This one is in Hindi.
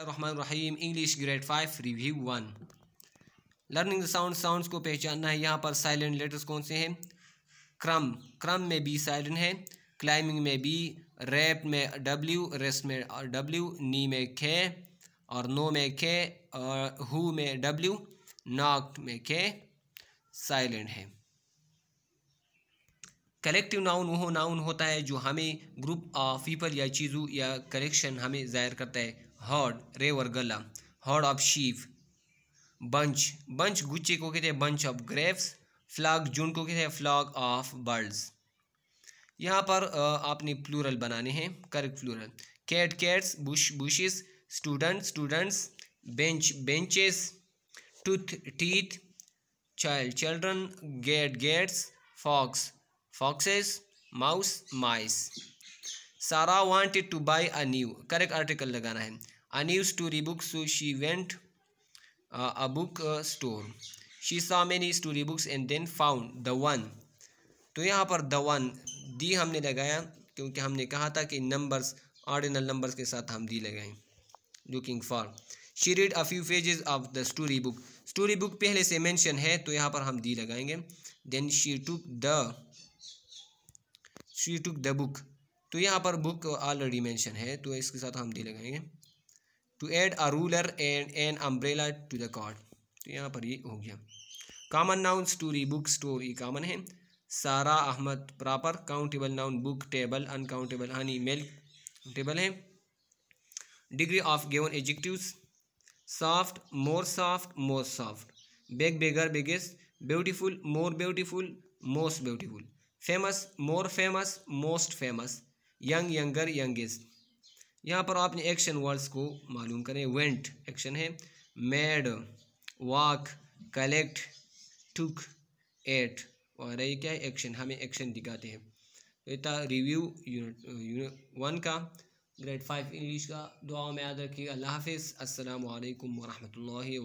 Rahim English grade five review one learning the sound sounds को पहचानना है। यहाँ पर साइलेंट लेटर्स कौन से हैं? क्रम क्रम में बी साइलेंट है। क्लाइंबिंग में बी रैप में डब्ल्यू रेस्ट में डब्ल्यू नी में खे और नो में खे और हु में डब्ल्यू नॉक में खे साइलेंट है। कलेक्टिव नाउन वो नाउन होता है जो हमें ग्रुप ऑफ़ पीपल या चीज़ों या कलेक्शन हमें ज़ाहिर करता है। हॉर्ड रे और गला herd of sheaf, bunch bunch गुच्चे को कहते हैं बंच ऑफ़ ग्रेप्स फ्लॉग जून को कहते हैं फ्लॉग ऑफ़ बर्ड्स यहाँ पर आपने प्लूरल बनाने हैं correct plural cat cats bush bushes student students bench benches tooth teeth child children gate gates fox foxes, mouse, mice. Sarah wanted to buy a new correct article लगाना है। A new story she went uh, a book uh, store. She saw many story books and then found the one. तो यहाँ पर द वन दी हमने लगाया क्योंकि हमने कहा था कि नंबर्स ऑर्डिनल नंबर्स के साथ हम दी लगाएँ looking for she read a few pages of the story book story book पहले से मेंशन है तो यहाँ पर हम दी लगाएँगे। Then she took the she took the book तो यहाँ पर बुक ऑलरेडी मेंशन है तो इसके साथ हम दी लगाएँगे। To add a ruler and an umbrella to the cord तो यहाँ पर ये हो गया। Common noun story book store story common है। Sarah Ahmed proper countable noun book table uncountable honey milk table है। Degree of given adjectives soft more soft more soft big bigger biggest beautiful more beautiful most beautiful famous more famous most famous young, younger, youngest. यहाँ पर आपने एक्शन वर्ड्स को मालूम करें। वेंट एक्शन है। Made walk collect took ate और ये क्या है? एक्शन हमें एक्शन दिखाते हैं। तो इतना रिव्यू यूनिट वन का। ग्रेड फाइव इंग्लिश का। दुआ में याद रखिए। अल्लाह हाफिज़। अस्सलाम वालेकुम वरहमतुल्लाहि